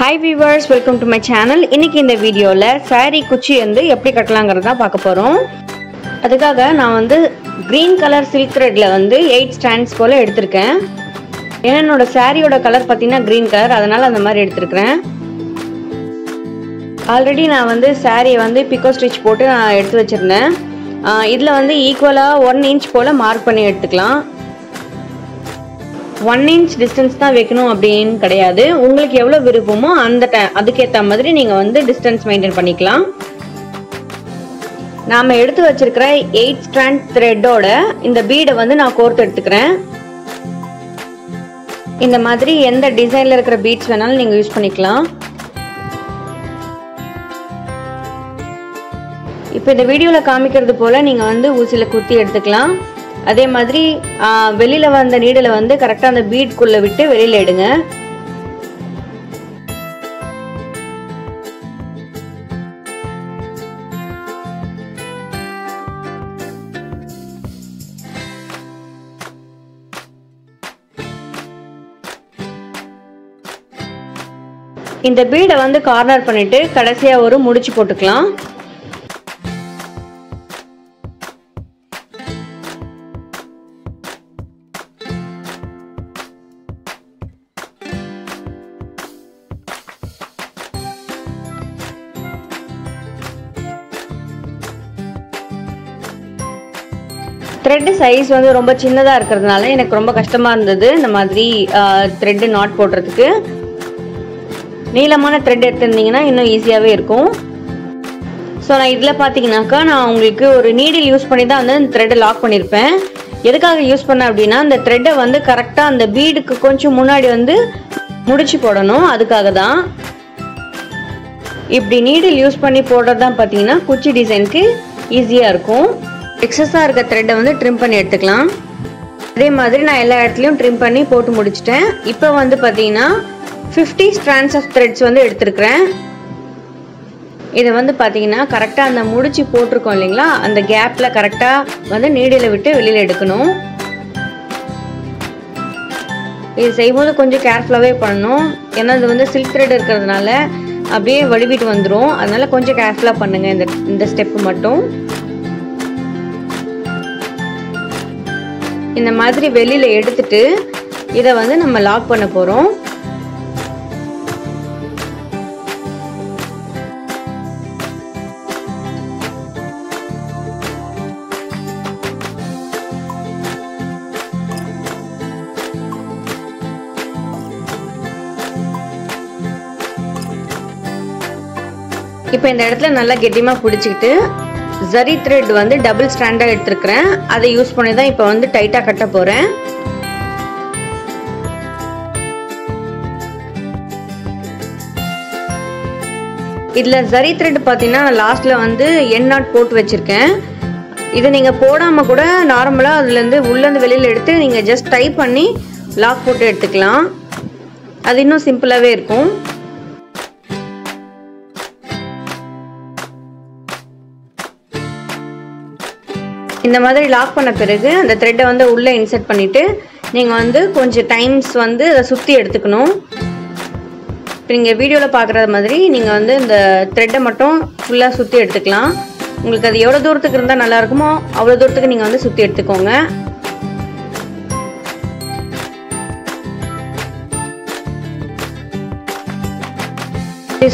Hi viewers welcome to my channel இன்னைக்கு இந்த வீடியோவில் சாரீ குச்சி வந்து எப்படி கட்டலாங்கிறது தான் பார்க்க போகிறோம் அதுக்காக நான் வந்து க்ரீன் கலர் சில்க் த்ரெட்டில் வந்து எயிட் ஸ்டாண்ட்ஸ் போல் எடுத்திருக்கேன். ஏன்னா என்னோடய சாரியோட கலர் பார்த்தீங்கன்னா க்ரீன் கலர் அதனால் அந்த மாதிரி எடுத்திருக்கிறேன். ஆல்ரெடி நான் வந்து சாரியை வந்து பிக்கோ ஸ்டிச் போட்டு நான் எடுத்து வச்சுருந்தேன். இதில் வந்து ஈக்குவலாக ஒன் இன்ச் போல் மார்க் பண்ணி எடுத்துக்கலாம். ஒன் இன்ச் டிஸ்டன்ஸ் தான் வைக்கணும் அப்படின்னு கிடையாது. உங்களுக்கு எவ்வளோ விருப்பமோ அந்த டை அதுக்கேற்ற மாதிரி நீங்கள் வந்து டிஸ்டன்ஸ் மெயின்டைன் பண்ணிக்கலாம். நாம் எடுத்து வச்சிருக்கிற எயிட் ஸ்ட்ராண்ட் த்ரெட்டோட இந்த பீடை வந்து நான் கோர்த்து எடுத்துக்கிறேன். இந்த மாதிரி எந்த டிசைனில் இருக்கிற பீட்ஸ் வேணாலும் நீங்கள் யூஸ் பண்ணிக்கலாம். இப்போ இந்த வீடியோவில் காமிக்கிறது போல் நீங்கள் வந்து ஊசியில் குத்தி எடுத்துக்கலாம். அதே மாதிரி வெளியில் வந்த நீடலை வந்து கரெக்டாக அந்த பீட்குள்ளே விட்டு வெளியில் எடுங்க. இந்த பீடை வந்து கார்னர் பண்ணிட்டு கடைசியாக ஒரு முடிச்சு போட்டுக்கலாம். த்ரெட்டு சைஸ் வந்து ரொம்ப சின்னதாக இருக்கிறதுனால எனக்கு ரொம்ப கஷ்டமாக இருந்தது இந்த மாதிரி த்ரெட்டு நாட் போடுறதுக்கு. நீளமான த்ரெட் எடுத்திருந்தீங்கன்னா இன்னும் ஈஸியாகவே இருக்கும். ஸோ நான் இதில் பார்த்தீங்கன்னாக்கா நான் உங்களுக்கு ஒரு நீடில் யூஸ் பண்ணி தான் வந்து இந்த த்ரெட்டை லாக் பண்ணியிருப்பேன் எதுக்காக யூஸ் பண்ணேன் அப்படின்னா அந்த த்ரெட்டை வந்து கரெக்டாக அந்த பீடுக்கு கொஞ்சம் முன்னாடி வந்து முடிச்சு போடணும். அதுக்காக தான். இப்படி நீடில் யூஸ் பண்ணி போடுறது தான் பார்த்தீங்கன்னா குச்சி டிசைனுக்கு ஈஸியாக இருக்கும். எக்ஸஸாக இருக்க த்ரெட்டை வந்து ட்ரிம் பண்ணி எடுத்துக்கலாம். அதே மாதிரி நான் எல்லா இடத்துலையும் ட்ரிம் பண்ணி போட்டு முடிச்சிட்டேன். இப்போ வந்து பார்த்தீங்கன்னா ஃபிஃப்டி ஸ்ட்ராண்ட்ஸ் ஆஃப் த்ரெட்ஸ் வந்து எடுத்துருக்குறேன். இதை வந்து பார்த்தீங்கன்னா கரெக்டாக அந்த முடிச்சு போட்டிருக்கோம் இல்லைங்களா? அந்த கேப்பில் கரெக்டாக வந்து நீடியில் விட்டு வெளியில் எடுக்கணும். இது செய்யும்போது கொஞ்சம் கேர்ஃபுல்லாகவே பண்ணணும். ஏன்னா இது வந்து சில்க் த்ரெட் இருக்கிறதுனால அப்படியே வடிவிட்டு வந்துடும் அதனால கொஞ்சம் கேர்ஃபுல்லாக பண்ணுங்கள் இந்த இந்த ஸ்டெப்பு மட்டும். இந்த மாதிரி வெளியில் எடுத்துட்டு இதை வந்து நம்ம லாக் பண்ண போகிறோம் இப்போ இந்த இடத்துல நல்லா கெட்டியமாக பிடிச்சிக்கிட்டு ஜரி த்ரெட் வந்து டபுள் ஸ்டாண்டாக எடுத்துருக்கிறேன். அதை யூஸ் பண்ணி தான் இப்போ வந்து டைட்டாக கட்ட போகிறேன் இதில் ஜரி த்ரெட் பார்த்தீங்கன்னா லாஸ்ட்டில் வந்து என் நாட் போட்டு வச்சுருக்கேன். இதை நீங்கள் போடாமல் கூட நார்மலாக அதுலேருந்து உள்ளேருந்து வெளியில் எடுத்து நீங்கள் ஜஸ்ட் டைப் பண்ணி லாக் போட்டு எடுத்துக்கலாம். அது இன்னும் சிம்பிளாகவே இருக்கும். இந்த மாதிரி லாக் பண்ண பிறகு அந்த த்ரெட்டை வந்து உள்ளே இன்சர்ட் பண்ணிவிட்டு நீங்கள் வந்து கொஞ்சம் டைம்ஸ் வந்து அதை சுற்றி எடுத்துக்கணும். இப்போ நீங்கள் வீடியோவில் பார்க்குற மாதிரி நீங்கள் வந்து இந்த த்ரெட்டை மட்டும் ஃபுல்லாக சுற்றி எடுத்துக்கலாம். உங்களுக்கு அது எவ்வளோ தூரத்துக்கு இருந்தால் நல்லா இருக்குமோ அவ்வளோ தூரத்துக்கு நீங்கள் வந்து சுற்றி எடுத்துக்கோங்க.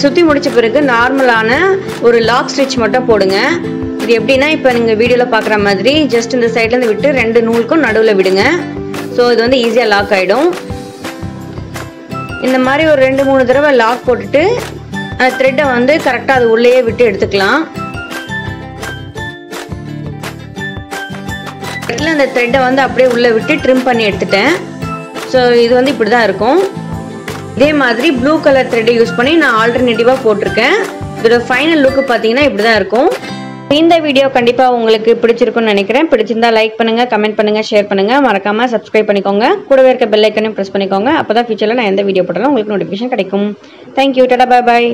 சுற்றி முடித்த பிறகு நார்மலான ஒரு லாக் ஸ்டிச் மட்டும் போடுங்க. இது எப்படின்னா இப்போ நீங்கள் வீடியோவில் பார்க்குற மாதிரி ஜஸ்ட் இந்த சைட்லேருந்து விட்டு ரெண்டு நூலுக்கும் நடுவில் விடுங்க. ஸோ இது வந்து ஈஸியாக லாக் ஆகிடும் இந்த மாதிரி ஒரு ரெண்டு மூணு தடவை லாக் போட்டுட்டு அந்த த்ரெட்டை வந்து கரெக்டாக அது உள்ளேயே விட்டு எடுத்துக்கலாம். இடத்துல அந்த த்ரெட்டை வந்து அப்படியே உள்ளே விட்டு ட்ரிம் பண்ணி எடுத்துட்டேன். ஸோ இது வந்து இப்படி தான் இருக்கும். இதே மாதிரி ப்ளூ கலர் த்ரெட்டை யூஸ் பண்ணி நான் ஆல்டர்னேட்டிவாக போட்டிருக்கேன். இதோட ஃபைனல் லுக்கு பார்த்தீங்கன்னா இப்படி தான் இருக்கும். இந்த வீடியோ கண்டிப்பாக உங்களுக்கு பிடிச்சிருக்குன்னு நினைக்கிறேன். பிடிச்சிருந்தா லைக் பண்ணுங்கள் கமெண்ட் பண்ணுங்கள் ஷேர் பண்ணுங்கள் மறக்காமல் சப்ஸ்கிரைப் பண்ணிக்கோங்க. கூடவே இருக்க பெல் ஐக்கனையும் ப்ரெஸ் பண்ணிக்கோங்க. அப்போ தான் ஃபியூச்சரில் நான் எந்த வீடியோ போட்டாலும் உங்களுக்கு நோட்டிஃபிகேஷன் கிடைக்கும். தேங்க்யூ டடா பாய் பாய்